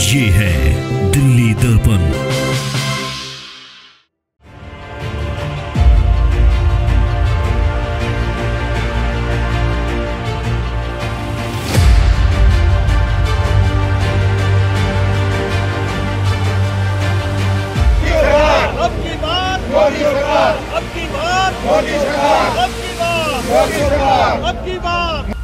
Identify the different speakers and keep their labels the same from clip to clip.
Speaker 1: ये है दिल्ली दर्पण
Speaker 2: अब की बात अब की बात अब की बात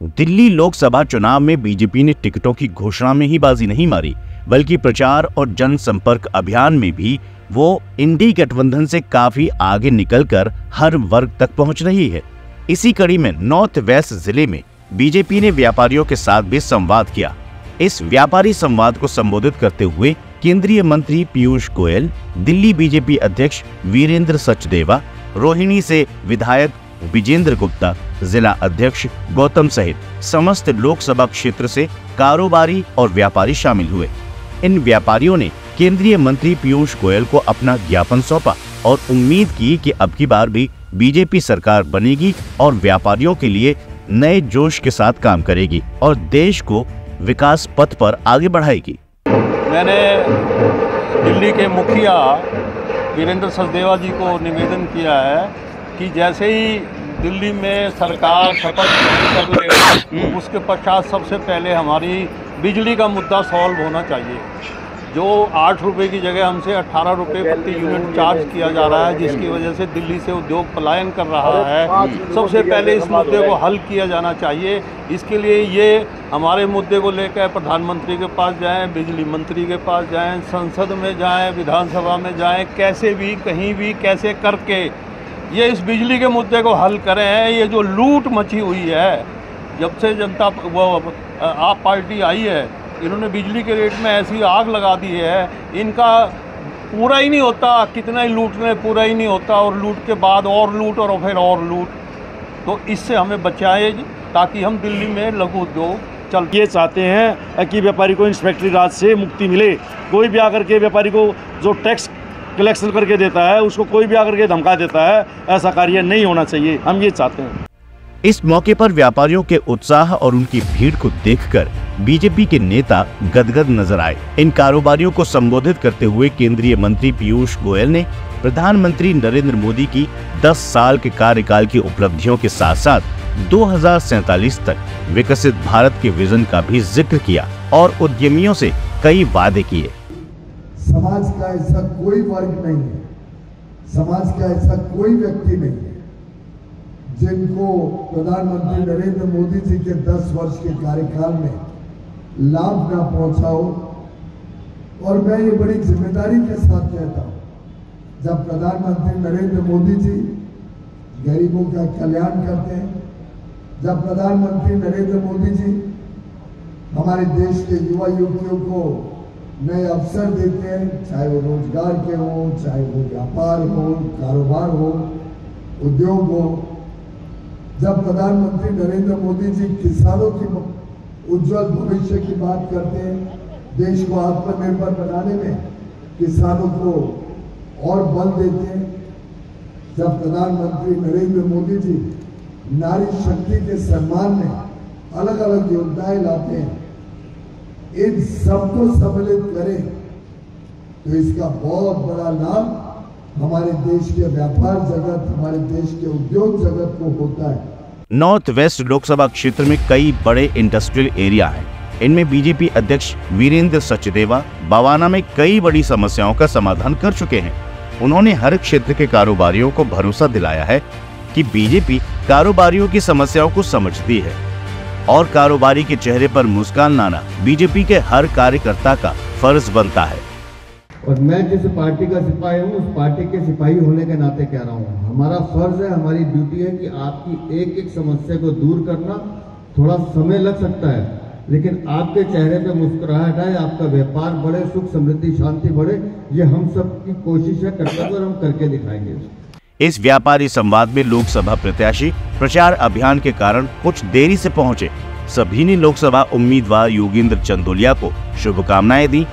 Speaker 3: दिल्ली लोकसभा चुनाव में बीजेपी ने टिकटों की घोषणा में ही बाजी नहीं मारी, बल्कि प्रचार और जनसंपर्क अभियान में भी वो इंडी गठबंधन से काफ़ी आगे निकलकर हर वर्ग तक पहुँच रही है। इसी कड़ी में नॉर्थ वेस्ट ज़िले में बीजेपी ने व्यापारियों के साथ भी संवाद किया। इस व्यापारी संवाद को संबोधित करते हुए केंद्रीय मंत्री पीयूष गोयल, दिल्ली बीजेपी अध्यक्ष वीरेंद्र सचदेवा, रोहिणी से विधायक विजेंद्र गुप्ता जिला अध्यक्ष गौतम सहित समस्त लोकसभा क्षेत्र से कारोबारी और व्यापारी शामिल हुए। इन व्यापारियों ने केंद्रीय मंत्री पीयूष गोयल को अपना ज्ञापन सौंपा और उम्मीद की कि अब की बार भी बीजेपी सरकार बनेगी और व्यापारियों के लिए नए जोश के साथ काम करेगी और देश को विकास पथ पर आगे बढ़ाएगी।
Speaker 4: मैंने दिल्ली के मुखिया वीरेंद्र सचदेवा जी को निवेदन किया है कि जैसे ही दिल्ली में सरकार शपथ कर ले उसके पश्चात सबसे पहले हमारी बिजली का मुद्दा सॉल्व होना चाहिए। जो आठ रुपये की जगह हमसे अट्ठारह रुपये प्रति यूनिट चार्ज किया जा रहा है जिसकी वजह से दिल्ली से उद्योग पलायन कर रहा है सबसे पहले इस मुद्दे को हल किया जाना चाहिए। इसके लिए ये हमारे मुद्दे को लेकर प्रधानमंत्री के पास जाएँ बिजली मंत्री के पास जाएँ संसद में जाएँ विधानसभा में जाएँ कैसे भी कहीं भी कैसे करके ये इस बिजली के मुद्दे को हल करें, ये जो लूट मची हुई है, जब से जनता वो आप पार्टी आई है, इन्होंने बिजली के रेट में ऐसी आग लगा दी है, इनका पूरा ही नहीं होता, कितना ही लूट लें पूरा ही नहीं होता, और लूट के बाद और लूट और फिर और लूट। तो इससे हमें बचाए ताकि हम दिल्ली में लघु उद्योग चल
Speaker 5: ये चाहते हैं कि व्यापारी को इंस्पेक्टरी राज से मुक्ति मिले। कोई भी आकर के व्यापारी को जो टैक्स कलेक्शन करके देता है, उसको कोई भी आकर के धमका देता है, ऐसा कार्य नहीं होना चाहिए, हम ये चाहते हैं।
Speaker 3: इस मौके पर व्यापारियों के उत्साह और उनकी भीड़ को देखकर बीजेपी के नेता गदगद नज़र आए। इन कारोबारियों को संबोधित करते हुए केंद्रीय मंत्री पीयूष गोयल ने प्रधानमंत्री नरेंद्र मोदी की 10 साल के कार्यकाल की उपलब्धियों के साथ साथ दो तक विकसित भारत के विजन का भी ज़िक्र किया और उद्यमियों से कई वादे किए।
Speaker 6: समाज का ऐसा कोई वर्ग नहीं है। समाज का ऐसा कोई व्यक्ति नहीं है, जिनको प्रधानमंत्री नरेंद्र मोदी जी के 10 वर्ष के कार्यकाल में लाभ ना पहुँचा हो। और मैं ये बड़ी ज़िम्मेदारी के साथ कहता हूँ, जब प्रधानमंत्री नरेंद्र मोदी जी गरीबों का कल्याण करते हैं, जब प्रधानमंत्री नरेंद्र मोदी जी हमारे देश के युवा युवतियों को नए अवसर देते हैं, चाहे वो रोज़गार के हो, चाहे वो व्यापार हो, कारोबार हो, उद्योग हो। जब प्रधानमंत्री नरेंद्र मोदी जी किसानों की उज्जवल भविष्य की बात करते हैं, देश को आत्मनिर्भर बनाने में किसानों को और बल देते हैं। जब प्रधानमंत्री नरेंद्र मोदी जी नारी शक्ति के सम्मान में अलग अलग योजनाएँ लाते हैं इन सबको सम्मिलित करें। तो इसका बहुत बड़ा लाभ हमारे देश के व्यापार जगत, हमारे देश के उद्योग जगत को होता है।
Speaker 3: नॉर्थ वेस्ट लोकसभा क्षेत्र में कई बड़े इंडस्ट्रियल एरिया हैं। इनमें बीजेपी अध्यक्ष वीरेंद्र सचदेवा बवाना में कई बड़ी समस्याओं का समाधान कर चुके हैं। उन्होंने हर क्षेत्र के कारोबारियों को भरोसा दिलाया है कि बीजेपी कारोबारियों की समस्याओं को समझती है। और कारोबारी के चेहरे पर मुस्कान लाना बीजेपी के हर कार्यकर्ता का फ़र्ज़ बनता है।
Speaker 7: और मैं जिस पार्टी का सिपाही हूँ, उस पार्टी के सिपाही होने के नाते कह रहा हूँ, हमारा फ़र्ज़ है, हमारी ड्यूटी है कि आपकी एक एक समस्या को दूर करना, थोड़ा समय लग सकता है, लेकिन आपके चेहरे पे मुस्कुराहट आए, आपका व्यापार बढ़े, सुख समृद्धि, शांति बढ़े, ये हम सब की कोशिश है, कर्तव्य और हम करके दिखाएँगे।
Speaker 3: इस व्यापारी संवाद में लोकसभा प्रत्याशी प्रचार अभियान के कारण कुछ देरी से पहुँचे। सभी ने लोकसभा उम्मीदवार योगेंद्र चंदोलिया को शुभकामनाएँ दी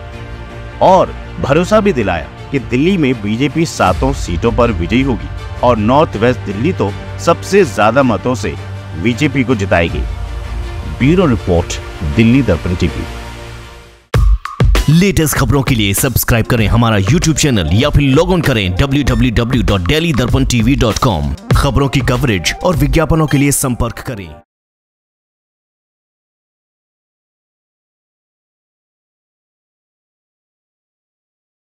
Speaker 3: और भरोसा भी दिलाया कि दिल्ली में बीजेपी सातों सीटों पर विजयी होगी और नॉर्थ वेस्ट दिल्ली तो सबसे ज़्यादा मतों से बीजेपी को जिताएगी। ब्यूरो रिपोर्ट, दिल्ली दर्पण टीवी।
Speaker 1: लेटेस्ट खबरों के लिए सब्सक्राइब करें हमारा यूट्यूब चैनल या फिर लॉग इन करें डब्ल्यू खबरों की कवरेज और विज्ञापनों के लिए संपर्क करें।